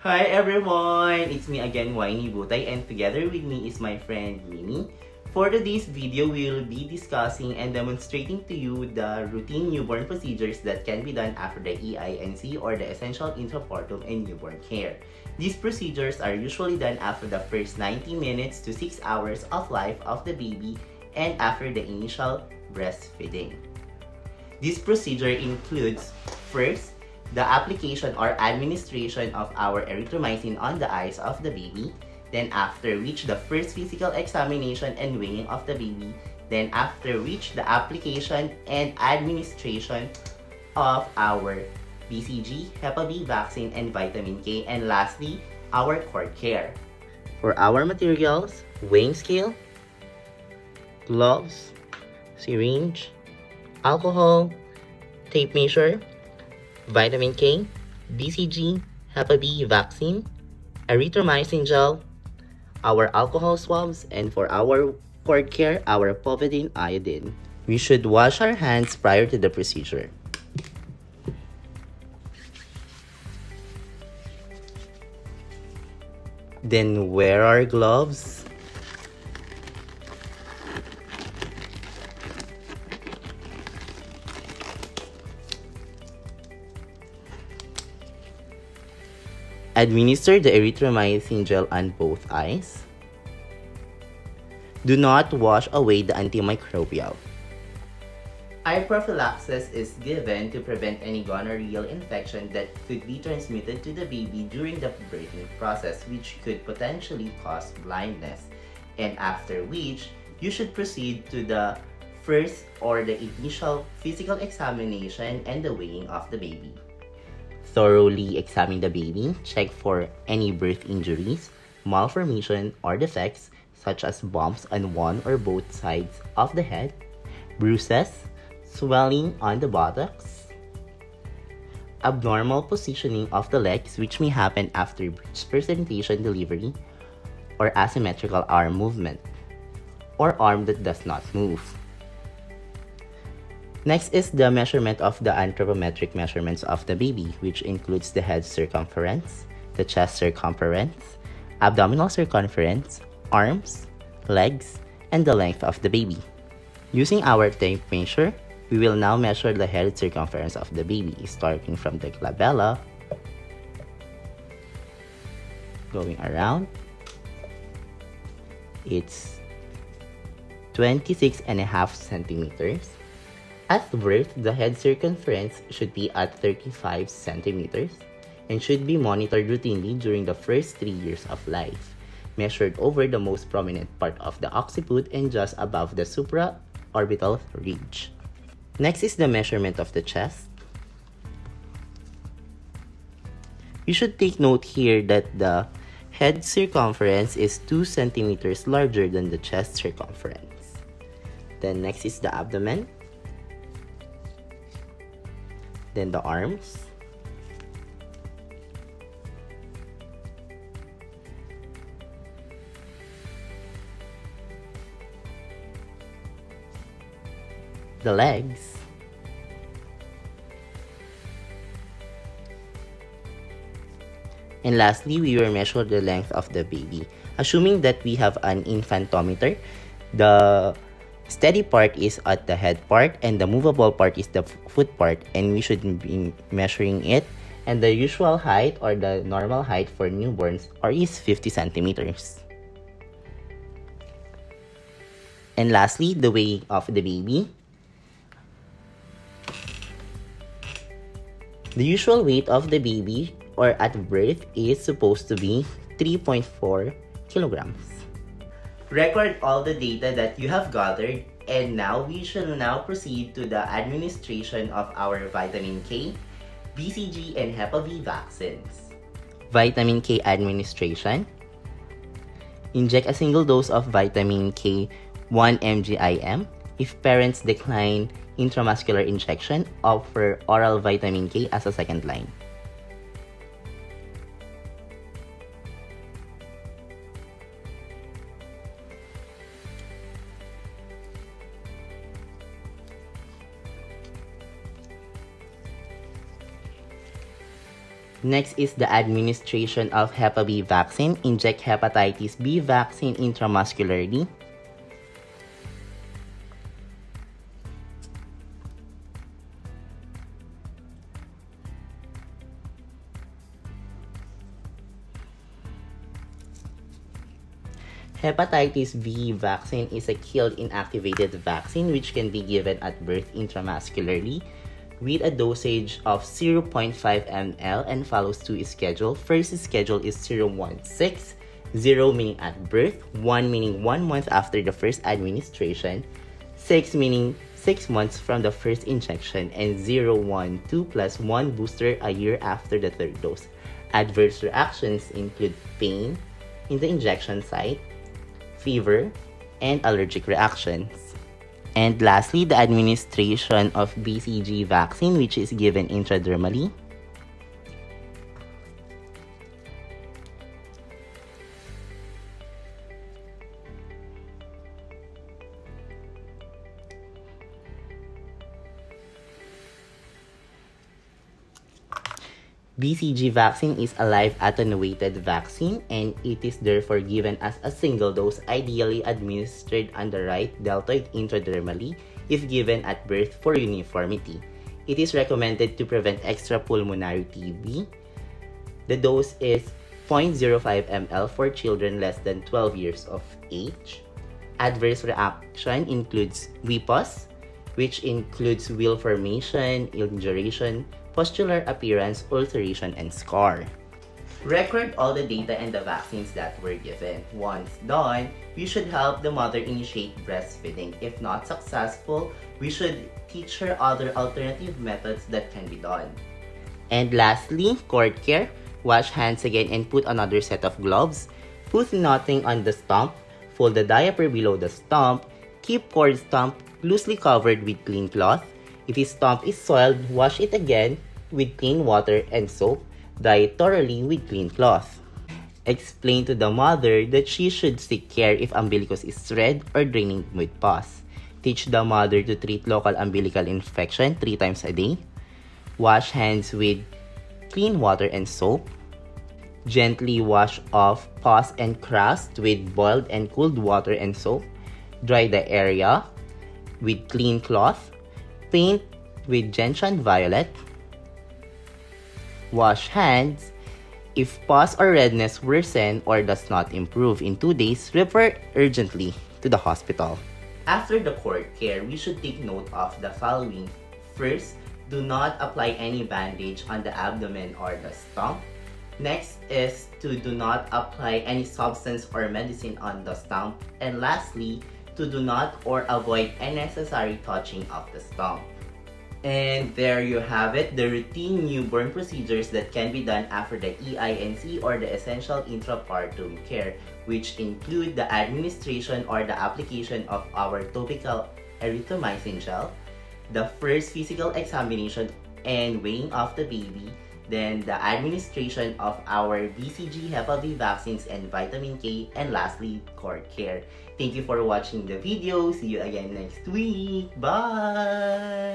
Hi everyone! It's me again, Wynie Butay, and together with me is my friend Mimi. For today's video, we will be discussing and demonstrating to you the routine newborn procedures that can be done after the EINC or the Essential Intrapartum and Newborn Care. These procedures are usually done after the first 90 minutes to 6 hours of life of the baby and after the initial breastfeeding. This procedure includes, first, the application or administration of our erythromycin on the eyes of the baby, then after which the first physical examination and weighing of the baby, then after which the application and administration of our BCG, Hep B vaccine, and vitamin K, and lastly, our cord care. For our materials, weighing scale, gloves, syringe, alcohol, tape measure, vitamin K, BCG, Hep B vaccine, erythromycin gel, our alcohol swabs, and for our cord care, our povidone iodine. We should wash our hands prior to the procedure. Then wear our gloves Administer the erythromycin gel on both eyes. Do not wash away the antimicrobial. Eye prophylaxis is given to prevent any gonorrheal infection that could be transmitted to the baby during the birthing process, which could potentially cause blindness. And after which, you should proceed to the first or the initial physical examination and the weighing of the baby thoroughly examine the baby, check for any birth injuries, malformation, or defects such as bumps on one or both sides of the head, bruises, swelling on the buttocks, abnormal positioning of the legs which may happen after breech presentation delivery, or asymmetrical arm movement, or arm that does not move. Next is the measurement of the anthropometric measurements of the baby, which includes the head circumference, the chest circumference, abdominal circumference, arms, legs, and the length of the baby. Using our tape measure, we will now measure the head circumference of the baby, starting from the glabella, going around. It's 26 and a half centimeters. At birth, the head circumference should be at 35 centimeters and should be monitored routinely during the first three years of life, measured over the most prominent part of the occiput and just above the supraorbital ridge. Next is the measurement of the chest. You should take note here that the head circumference is 2 centimeters larger than the chest circumference. Then next is the abdomen. Then the arms. The legs. And lastly we will measure the length of the baby. Assuming that we have an infantometer the steady part is at the head part and the movable part is the foot part and we should be measuring it and the usual height or the normal height for newborns or is 50 centimeters. And lastly, the weight of the baby. The usual weight of the baby or at birth is supposed to be 3.4 kilograms. Record all the data that you have gathered and now we shall now proceed to the administration of our vitamin K, BCG, and Hep B vaccines. Vitamin K administration. Inject a single dose of vitamin K 1 mg IM. If parents decline intramuscular injection, offer oral vitamin K as a second line. Next is the administration of Hepa B vaccine. Inject hepatitis B vaccine intramuscularly. Hepatitis B vaccine is a killed inactivated vaccine which can be given at birth intramuscularly with a dosage of 0.5 ml and follows two schedule. First schedule is 016, 0 meaning at birth, 1 meaning 1 month after the first administration, 6 meaning 6 months from the first injection, and 0, 1, 2 plus 1 booster a year after the third dose. Adverse reactions include pain in the injection site, fever, and allergic reactions. And lastly, the administration of BCG vaccine, which is given intradermally. BCG vaccine is a live attenuated vaccine and it is therefore given as a single dose, ideally administered the right deltoid intradermally if given at birth for uniformity. It is recommended to prevent extrapulmonary TB. The dose is 0.05 ml for children less than 12 years of age. Adverse reaction includes WIPOS, which includes wheal formation, induration, postular appearance, ulceration, and scar. Record all the data and the vaccines that were given. Once done, we should help the mother initiate breastfeeding. If not successful, we should teach her other alternative methods that can be done. And lastly, cord care. Wash hands again and put another set of gloves. Put nothing on the stump. Fold the diaper below the stump. Keep cord stump loosely covered with clean cloth. If the stump is soiled, wash it again with clean water and soap. Dry thoroughly with clean cloth. Explain to the mother that she should seek care if umbilicus is red or draining with pus. Teach the mother to treat local umbilical infection three times a day. Wash hands with clean water and soap. Gently wash off pus and crust with boiled and cooled water and soap. Dry the area with clean cloth paint with gentian violet. Wash hands. If pus or redness worsen or does not improve in 2 days, refer urgently to the hospital. After the cord care, we should take note of the following. First, do not apply any bandage on the abdomen or the stump. Next is to do not apply any substance or medicine on the stump. And lastly, to do not or avoid unnecessary touching of the stump. And there you have it, the routine newborn procedures that can be done after the EINC or the essential intrapartum care, which include the administration or the application of our topical erythromycin gel, the first physical examination and weighing of the baby, then the administration of our BCG, Hep B vaccines, and vitamin K, and lastly, cord care. Thank you for watching the video. See you again next week. Bye!